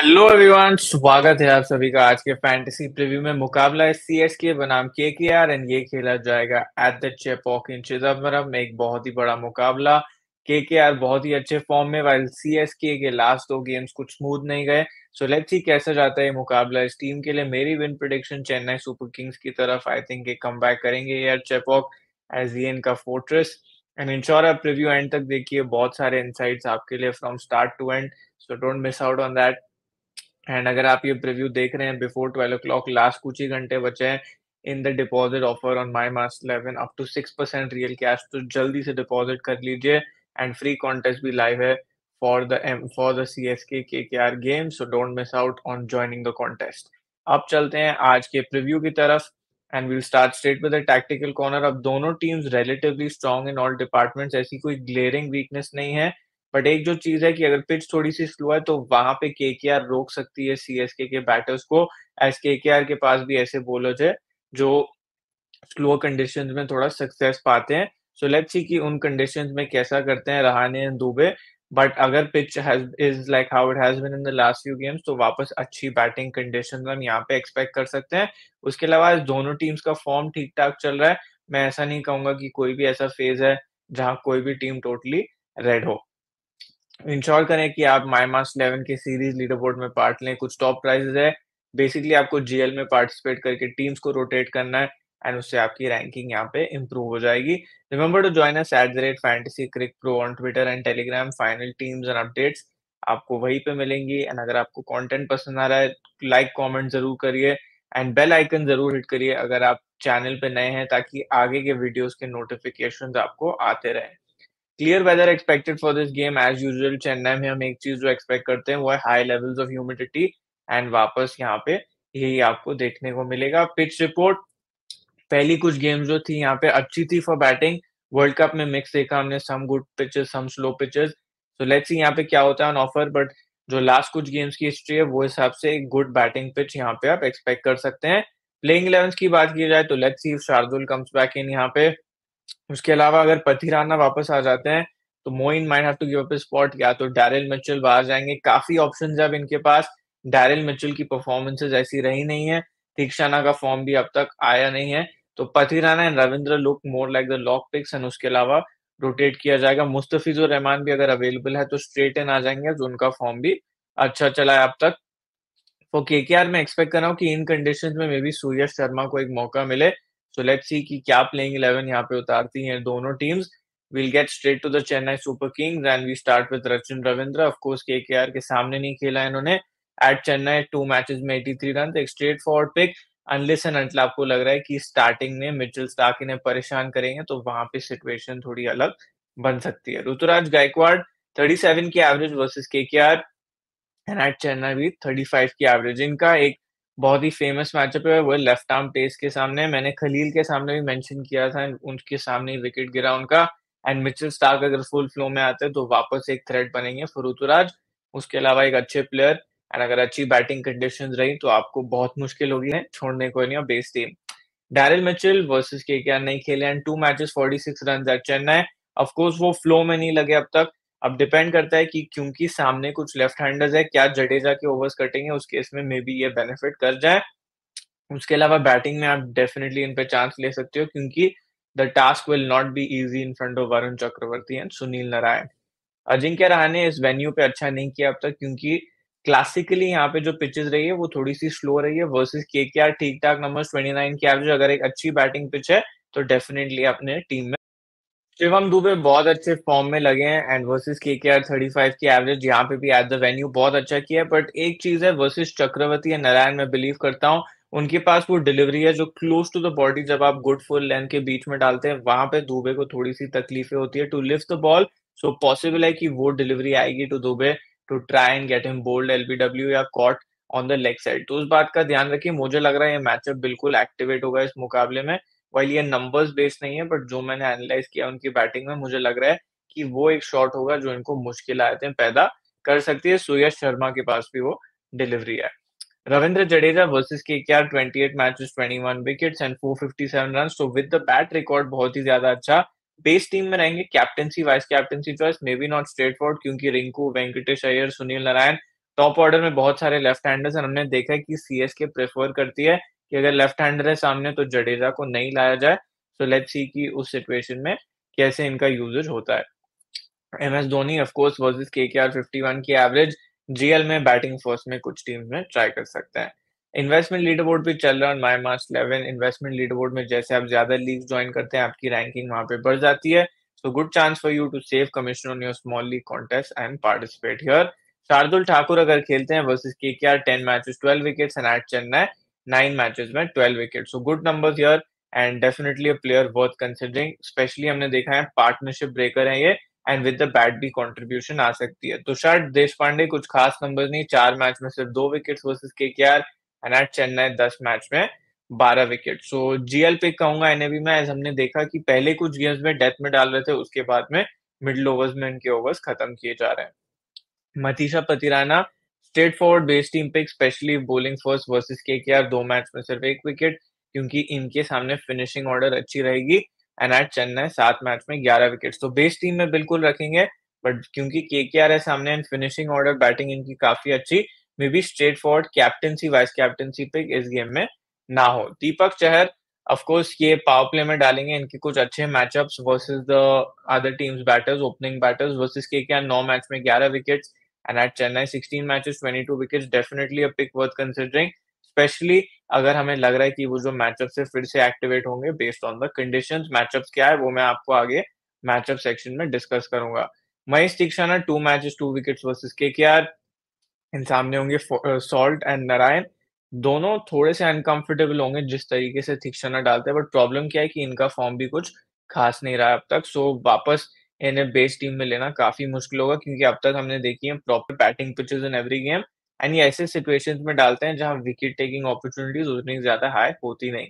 Hello everyone स्वागत है आप सभी का आज के फैंटेसी प्रीव्यू में। मुकाबला है सीएसके बनाम केकेआर एंड ये खेला जाएगा at the Chepauk in Chidambaram एक बहुत ही बड़ा मुकाबला। केकेआर बहुत ही अच्छे फॉर्म में वाइल सीएसके के लास्ट दो गेम्स कुछ स्मूथ नहीं गए। सो लेट्स सी कैसा जाता है मुकाबला इस टीम के लिए। मेरी win prediction Chennai Super Kings की तरफ़ आई थिंक ये कम करेंगे यार चेपॉक एज ये इनका फोर्ट्रेस एंड इंश्योर आप प्रीव्यू एंड तक देखिए, बहुत सारे इनसाइट्स आपके लिए from start to end so don't miss out on that and अगर आप ये प्रिव्यू देख रहे हैं before twelve o'clock last कुछ ही घंटे बचे हैं in the deposit offer on My Master eleven up to six percent real cash तो जल्दी से डिपॉजिट कर लीजिए एंड फ्री कॉन्टेस्ट भी लाइव है for the M for the C S K K K R game so don't miss out on joining the contest अब चलते हैं आज के प्रिव्यू की तरफ़ and will start straight with tactical corner अब दोनों teams relatively strong in all departments ऐसी कोई ग्लेयरिंग वीकनेस नहीं है। बट एक जो चीज़ है कि अगर पिच थोड़ी सी स्लो है तो वहाँ पे के के आर रोक सकती है सीएसके के बैटर्स को। एस के के आर के पास भी ऐसे बोलर्स है, जो स्लो कंडीशन में थोड़ा सक्सेस पाते हैं। सो लेट्स सी कि उन कंडीशन में कैसा करते हैं रहाने दुबे बट अगर pitch is like how it has been in the last few games तो वापस अच्छी बैटिंग कंडीशन हम यहाँ पे एक्सपेक्ट कर सकते हैं। उसके अलावा दोनों टीम्स का फॉर्म ठीक ठाक चल रहा है। मैं ऐसा नहीं कहूँगा कि कोई भी ऐसा फ़ेज़ है जहाँ कोई भी टीम टोटली रेड हो। इंश्योर करें कि आप माई मास इलेवन के सीरीज़ लीडर बोर्ड में पार्ट लें। कुछ टॉप प्राइजेस है। बेसिकली आपको जीएल में पार्टिसिपेट करके टीम्स को रोटेट करना है एंड उससे आपकी रैंकिंग यहाँ पे इंप्रूव हो जाएगी। Remember to join us at the Rate Fantasy Cric Pro on Twitter and Telegram final teams and updates आपको वहीं पे मिलेंगी एंड अगर आपको कंटेंट पसंद आ रहा है लाइक कमेंट ज़रूर करिए एंड बेल आइकन ज़रूर हिट करिए अगर आप चैनल पे नए हैं ताकि आगे के वीडियोस के नोटिफिकेशंस आपको आते रहें। Clear weather expected for this game as usual Chennai में हम एक चीज़ जो एक्सपेक्ट करते हैं, वो है high levels of humidity and वापस यहाँ पे यही आपको देखने को मिलेगा। पिच रिपोर्ट पहली कुछ गेम्स जो थी यहाँ पे अच्छी थी फॉर बैटिंग वर्ल्ड कप में मिक्स देखा हमने some good pitches some slow pitches तो लेट्स सी यहाँ पे क्या होता है ऑन ऑफ़र बट जो लास्ट कुछ गेम्स की हिस्ट्री है, वो हिसाब से एक गुड बैटिंग पिच यहाँ पे आप एक्सपेक्ट कर सकते हैं। प्लेइंग इलेवन की बात की जाए तो let's see Shardul comes back in यहाँ पे। उसके अलावा अगर पथिराना वापस आ जाते हैं तो Moeen might have to give up spot या तो डैरिल मिचल बाहर जाएँगे। काफ़ी ऑप्शन है अब इनके पास। डैरिल मिचल की परफॉर्मेंसेज ऐसी रही नहीं है। दीक्षाना का फॉर्म भी अब तक आया नहीं है। तो Pathirana and Ravindra look more like the lock picks and उसके अलावा रोटेट किया जाएगा। मुस्तफिजुर रहमान भी अगर अवेलेबल है तो स्ट्रेट इन आ जाएँगे तो उनका फॉर्म भी अच्छा चला है अब तक। तो के में एक्सपेक्ट कर रहा हूँ कि इन कंडीशन में मे बी सूर्य शर्मा को एक मौका मिले। सो लेट्स सी कि क्या प्लेइंग 11 यहाँ पे उतारती हैं दोनों teams we'll get straight to the Chennai Super Kings and we start with Rachin Ravindra. Of course, KKR के सामने नहीं खेला इन्होंने. एट चेन्नई टू मैचेस में 83 रन एक straightforward pick unless and until आपको लग रहा है कि स्टार्टिंग में मिचेल स्टार्क इन्हें परेशान करेंगे तो वहाँ पे सिचुएशन थोड़ी अलग बन सकती है। ऋतुराज गायकवाड़ 37 की average versus KKR and at Chennai भी 35 की एवरेज इनका एक बहुत ही फ़ेमस मैचअप है। वो लेफ़्ट आर्म पेस के सामने, मैंने खलील के सामने भी मेंशन किया था, उनके सामने विकेट गिरा उनका। एंड मिचेल स्टार्क अगर फुल फ्लो में आते हैं तो वापस एक थ्रेड बनेंगे फरूतुराज। उसके अलावा एक अच्छे प्लेयर एंड अगर अच्छी बैटिंग कंडीशन रही तो आपको बहुत मुश्किल होगी छोड़ने को नहीं base team Daryl Mitchell versus KKR नहीं खेले। And two matches 46 run at Chennai of course वो फ्लो में नहीं लगे अब तक। अब डिपेंड करता है कि क्योंकि सामने कुछ लेफ़्ट हैंडर्स है, क्या जडेजा के ओवर्स कटेंगे उस केस में मे बी ये बेनिफिट कर जाए। उसके अलावा बैटिंग में आप डेफिनेटली इन पे चांस ले सकते हो, क्योंकि the task will not be easy in front of Varun Chakravarthy and Sunil Narine Ajinkya Rahane इस वेन्यू पे अच्छा नहीं किया अब तक, क्योंकि क्लासिकली यहाँ पे जो पिचेस रही है, वो थोड़ी सी स्लो रही है वर्सेस के के आर ठीक ठाक नंबर 29 की एवरेज अगर एक अच्छी बैटिंग पिच है तो डेफिनेटली अपने टीम में शिवम दुबे बहुत अच्छे फॉर्म में लगे हैं and versus K K R thirty five की एवरेज यहाँ पे भी एट द वेन्यू बहुत अच्छा किया है बट एक चीज़ है वर्सेस चक्रवर्ती या नारायण मैं बिलीव करता हूँ, उनके पास वो डिलीवरी है जो क्लोज टू द बॉडी जब आप गुड फुल लेंथ के बीच में डालते हैं, वहाँ पे दुबे को थोड़ी सी तकलीफें होती है to lift the ball so possible है कि वो डिलीवरी आएगी to Dube to try and get him bowled LBW या caught on the leg side तो उस बात का ध्यान रखिए, मुझे लग रहा है ये मैचअप बिल्कुल एक्टिवेट होगा इस मुकाबले में। वाइल ये नंबर्स बेस्ड नहीं है बट जो मैंने एनालाइज किया उनकी बैटिंग में मुझे लग रहा है कि वो एक शॉट होगा जो इनको मुश्किल आयतें पैदा कर सकती है। सुयश शर्मा के पास भी वो डिलीवरी है। Ravindra Jadeja versus KKR twenty eight match twenty one wicket and 457 run तो विद द बैट रिकॉर्ड बहुत ही ज़्यादा अच्छा बेस टीम में रहेंगे। Captaincy vice captaincy choice may be not straightforward क्योंकि रिंकू वेंकटेश अय्यर सुनील नारायण टॉप ऑर्डर में बहुत सारे लेफ़्ट हैंडर्स हैं, हमने देखा है कि सीएसके प्रेफर करती है। कि अगर लेफ़्ट हैंडर है सामने तो जडेजा को नहीं लाया जाए। सो लेट सी कि उस सिचुएशन में कैसे इनका यूजेज होता है। M S Dhoni of course versus KKR 51 की एवरेज जीएल में बैटिंग फ़र्स्ट में कुछ टीम्स में ट्राई कर सकते हैं। इन्वेस्टमेंट लीडर बोर्ड भी चल रहा है माई मार्च 11 इन्वेस्टमेंट लीडर बोर्ड में जैसे आप ज़्यादा लीग ज्वाइन करते हैं, आपकी रैंकिंग वहाँ पे बढ़ जाती है so good chance for you to save commission on your small league contest and participate here Shardul Thakur अगर खेलते हैं versus KKR 10 matches 12 wickets and at Chennai 9 matches में 12 wickets so good numbers here and definitely a player worth considering specially हमने देखा है partnership breaker है ये and with the bat भी कंट्रीब्यूशन आ सकती है. तुषार देश पांडे कुछ खास नंबर नहीं, चार मैच में सिर्फ़ दो wickets versus KKR and at Chennai दस मैच में बारह विकेट सो जीएल पिक कहूँगा इन्हें भी मैं हमने देखा कि पहले कुछ गेम्स में डेथ में डाल रहे थे, उसके बाद में मिडिल ओवर्स में इनके ओवर्स खत्म किए जा रहे हैं. Matheesha Pathirana straightforward base team पे स्पेशली बोलिंग फ़र्स्ट वर्सेस के दो मैच में सिर्फ़ एक विकेट क्योंकि इनके सामने फिनिशिंग ऑर्डर अच्छी रहेगी एंड एट चेन्नई सात मैच में ग्यारह विकेट तो बेस टीम में बिल्कुल रखेंगे बट क्योंकि के के आर है सामने एंड फिनिशिंग ऑर्डर बैटिंग इनकी काफ़ी अच्छी may be straightforward captaincy vice captaincy पे इस गेम में ना हो। दीपक चहर ऑफ़ कोर्स ये पावर प्ले में डालेंगे इनके कुछ अच्छे matchups versus the other teams batters opening batters versus KKR now match में 11 wickets and at Chennai 16 matches 22 wickets definitely a pick worth considering specially अगर हमें लग रहा है कि वो जो मैचअप से फिर से एक्टिवेट होंगे based on the conditions matchups क्या है, वो मैं आपको आगे मैचअप सेक्शन में डिस्कस करूँगा। Mahesh Theekshana two matches two wickets versus KKR इन सामने होंगे सॉल्ट एंड नारायण दोनों थोड़े से अनकंफर्टेबल होंगे जिस तरीके से थिक्सना डालते हैं बट प्रॉब्लम क्या है कि इनका फॉर्म भी कुछ खास नहीं रहा अब तक। सो वापस इन्हें बेस टीम में लेना काफ़ी मुश्किल होगा, क्योंकि अब तक हमने देखी है proper batting pitches in every game and ये ऐसे सिचुएशन में डालते हैं जहाँ विकेट टेकिंग अपॉर्चुनिटीज़ उतनी ज़्यादा हाई होती नहीं।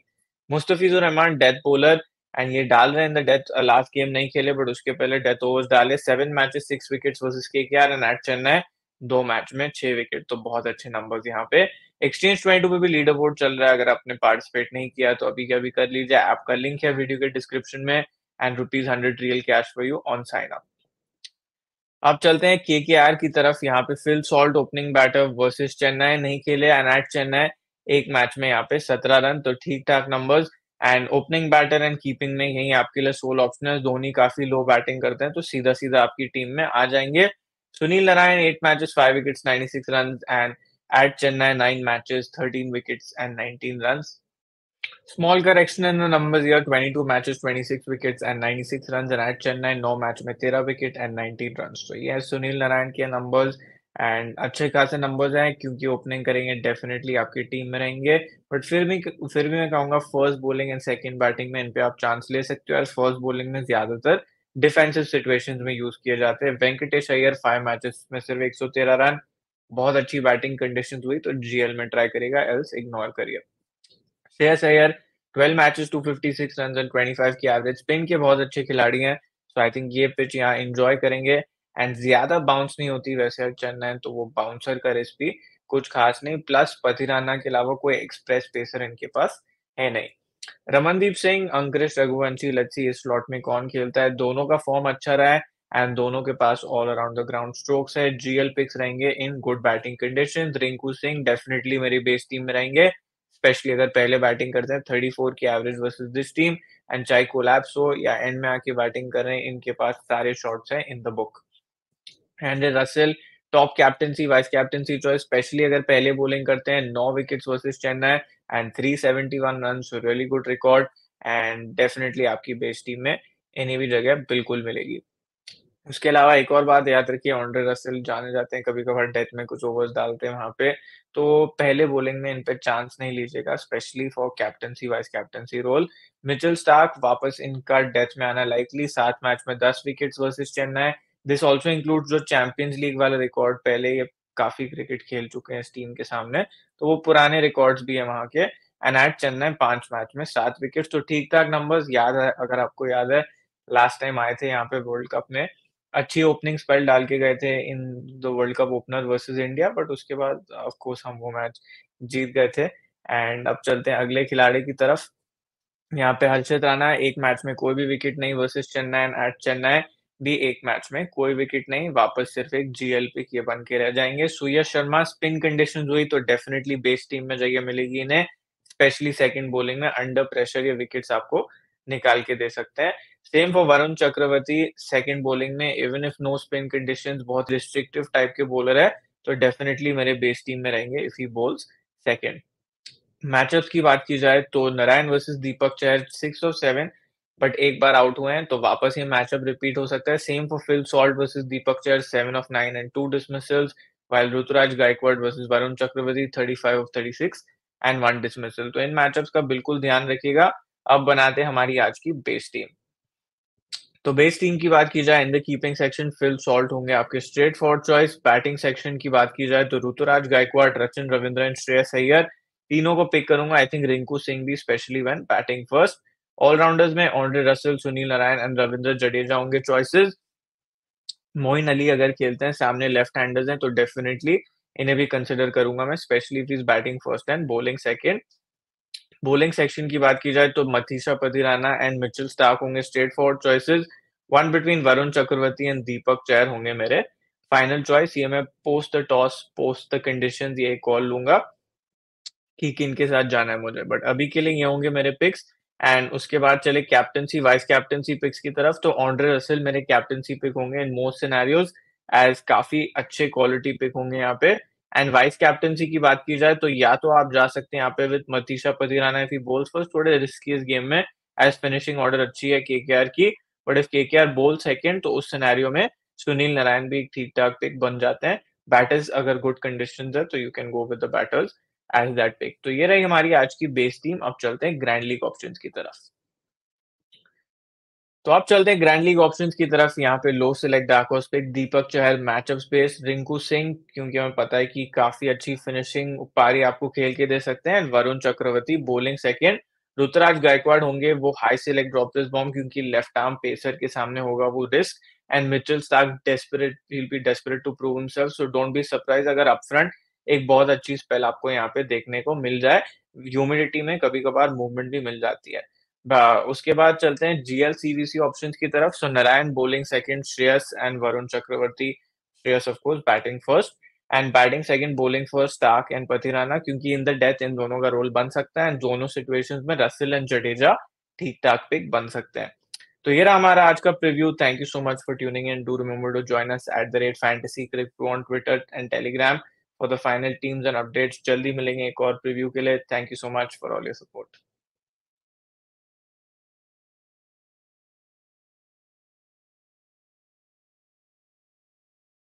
Mustafizur Rahman death bowler and ये डाल रहे हैं द डेथ लास्ट गेम नहीं खेले बट उसके पहले डेथ ओवर्स डाले। Seven matches six wickets versus KKR and at Chennai दो मैच में छह विकेट तो बहुत अच्छे नंबर्स यहाँ पे। एक्सचेंज ट्वेंटी पे भी लीडर बोर्ड चल रहा है, अगर आपने पार्टिसिपेट नहीं किया तो अभी क्या भी कर लीजिए आपका लिंक है वीडियो के डिस्क्रिप्शन में। And rupees hundred real cash for you on sign up अब चलते हैं के के आर की तरफ़। यहाँ पे Phil Salt opening batter versus Chennai नहीं खेले एंड एट चेन्नई एक मैच में यहाँ पे सत्रह रन तो ठीक ठाक numbers and opening batter and keeping में यही आपके लिए सोल ऑप्शन है धोनी काफ़ी लो बैटिंग करते हैं तो सीधा सीधा आपकी टीम में आ जाएँगे। Sunil Narayan, 8 matches, 5 wickets, 96 runs, and at Chennai, 9 matches, 13 wickets, and 19 runs. Small correction in the numbers here. 22 matches, 26 wickets, and 96 runs, and at Chennai, no match. में 13 wicket and 19 runs. So ये है सुनील नारायण के numbers अच्छे खासे numbers हैं क्योंकि opening करेंगे definitely आपकी टीम में रहेंगे. बट फिर भी फिर भी मैं कहूँगा first bowling and second batting में इन पे आप चांस ले सकते हो और फ़र्स्ट बॉलिंग में ज़्यादातर डिफेंसिव सिचुएशंस में यूज़ किए जाते हैं. वेंकटेश अय्यर फाइव मैचेस में सिर्फ़ 113 रन बहुत अच्छी बैटिंग कंडीशंस हुई तो जीएल में ट्राई करेगा एल्स इग्नोर करिए. Shreyas Iyer 12 matches 256 run and 25 की एवरेज स्पिन के बहुत अच्छे खिलाड़ी हैं सो आई थिंक ये पिच यहाँ एंजॉय करेंगे. एंड ज़्यादा बाउंस नहीं होती वैसे चेन्नई तो वो बाउंसर का रिस्क भी कुछ खास नहीं प्लस पथिराना के अलावा कोई एक्सप्रेस पेसर इनके पास है नहीं. रमनदीप सिंह अंकुरिश रघुवंशी लच्छी इस स्लॉट में कौन खेलता है. दोनों का फॉर्म अच्छा रहा है एंड दोनों के पास all around the ground strokes है. जीएल पिक्स रहेंगे in good batting condition Rinku Singh definitely मेरी बेस टीम में रहेंगे. स्पेशली अगर पहले बैटिंग करते हैं थर्टी फोर की average versus this team and चाहे कोलैप्स हो या एंड में आके बैटिंग कर रहे हैं इनके पास सारे शॉट्स हैं in the book and Russell top captaincy vice captaincy choice specially अगर पहले बॉलिंग करते हैं, नौ wickets versus Chennai and 371 run really good record and definitely आपकी बेस टीम में इन्हीं भी जगह बिल्कुल मिलेगी। उसके अलावा एक और बात याद रखिए ऑन्ड्रे रसेल जाने जाते हैं कभी कभार डेथ में कुछ ओवर्स डालते हैं वहाँ पे तो पहले बॉलिंग में इन पे चांस नहीं लीजिएगा specially for captaincy vice captaincy role Mitchell Starc वापस इनका डेथ में आना लाइकली सात मैच में दस wickets versus Chennai this also include जो चैंपियंस लीग वाला रिकॉर्ड पहले ये काफ़ी क्रिकेट खेल चुके हैं इस टीम के सामने तो वो पुराने रिकॉर्ड्स भी है वहाँ के. एंड एट चेन्नई पाँच मैच में सात विकेट तो ठीक ठाक नंबर्स याद है, अगर आपको याद है लास्ट टाइम आए थे यहाँ पे वर्ल्ड कप में अच्छी ओपनिंग स्पेल डाल के गए थे in the World Cup opener versus India but उसके बाद ऑफ़ कोर्स हम वो मैच जीत गए थे। एंड अब चलते हैं अगले खिलाड़ी की तरफ़। यहाँ पे हर्षित राणा एक मैच में कोई भी विकेट नहीं versus Chennai and at Chennai भी एक मैच में कोई विकेट नहीं, वापस सिर्फ़ एक जीएल पिक ये बन के रह जाएँगे। सूर्या शर्मा स्पिन कंडीशन हुई तो डेफिनेटली बेस टीम में जगह मिलेगी इन्हें, स्पेशली सेकंड बॉलिंग में अंडर प्रेशर ये विकेट्स आपको निकाल के दे सकते हैं। Same for Varun Chakravarthy second bowling में even if no spin conditions बहुत रिस्ट्रिक्टिव टाइप के बॉलर है, तो डेफिनेटली मेरे बेस टीम में रहेंगे if he balls second. Matchups की बात की जाए तो Narine versus Deepak Chahar 6 of seven but एक बार आउट हुए हैं तो वापस ये मैचअप रिपीट हो सकता है same for Phil Salt versus Deepak Chahar seven of nine and two dismissals Gaikwad versus Varun Chakravarthy 35 of 36 and 1 dismissal तो इन मैचअप्स का बिल्कुल ध्यान रखिएगा अब बनाते हैं हमारी आज की बेस टीम तो बेस टीम की बात की जाए in the keeping section Phil Salt होंगे आपके straightforward choice batting section की बात की जाए तो ऋतुराज गायकवाड़ रचिन रविंद्रन श्रेयस अय्यर तीनों को पिक करूँगा. आई थिंक रिंकू सिंह भी specially when batting first allrounders में Andre Russell Sunil Narine and Ravindra Jadeja होंगे चॉइसेस मोइन अली अगर खेलते हैं, सामने लेफ़्ट हैंडर्स हैं तो डेफिनेटली इन्हें भी कंसिडर करूँगा मैं specially if is batting first and bowling second bowling section की बात की जाए तो Matheesha Pathirana and Mitchell Starc होंगे straight forward choices one between Varun Chakravarthy and Deepak Chahar होंगे मेरे. फाइनल चॉइस ये मैं post the toss post the conditions ये कॉल लूँगा कि किन के साथ जाना है मुझे. बट अभी के लिए ये होंगे मेरे पिक्स एंड उसके बाद चले कैप्टनसी वाइस कैप्टनसी पिक्स की तरफ़. तो ऑन्ड्रे रसल मेरे कैप्टनसी पिक होंगे इन मोस्ट सिनेरियोज एज काफ़ी अच्छे क्वालिटी पिक होंगे यहाँ पे. एंड वाइस कैप्टनसी की बात की जाए तो या तो आप जा सकते हैं यहाँ पे with Matheesha Pathirana if he bowls first थोड़े रिस्की इस गेम में। एज फिनिशिंग ऑर्डर अच्छी है के। की बट इफ़ के बोल सेकेंड तो उस सिनेरियो में सुनील नारायण भी ठीक ठाक पिक बन जाते हैं। बैटर्स अगर गुड कंडीशन है तो you can go with the batters as that pick तो ये रही हमारी आज की बेस टीम अब चलते हैं ग्रैंड लीग ऑप्शन की तरफ़। तो आप चलते हैं ग्रैंड लीग ऑप्शंस की तरफ़। यहाँ पे लो select डाकोस pick Deepak Chahal matchup space Rinku Singh क्योंकि हमें पता है कि काफ़ी अच्छी फिनिशिंग पारी आपको खेल के दे सकते हैं। वरुण चक्रवर्ती बोलिंग सेकेंड रुतराज गायकवाड़ होंगे, वो high select drop this bomb क्योंकि लेफ़्ट आर्म पेसर के सामने होगा वो risk and Mitchell Starc desperate will be desperate to prove himself so don't be surprise अगर अपफ्रंट एक बहुत अच्छी स्पेल आपको यहाँ पे देखने को मिल जाए। ह्यूमिडिटी में कभी कभार मूवमेंट भी मिल जाती है। उसके बाद चलते हैं जीएल सीवीसी ऑप्शंस की तरफ़। So Narine bowling second Shreyas and Varun Chakravarthy Shreyas of course batting first and batting second bowling first Starc and Pathirana क्योंकि इन द डेथ इन दोनों का रोल बन सकता है। एंड दोनों सिचुएशंस में रसिल एंड जडेजा ठीक ठाक पिक बन सकते हैं। तो ये रहा हमारा आज का preview thank you so much for tuning in do remember to join us at the rate fantasy crick on Twitter and Telegram for the final teams and updates जल्दी मिलेंगे एक और प्रीव्यू के लिए। Thank you so much for all your support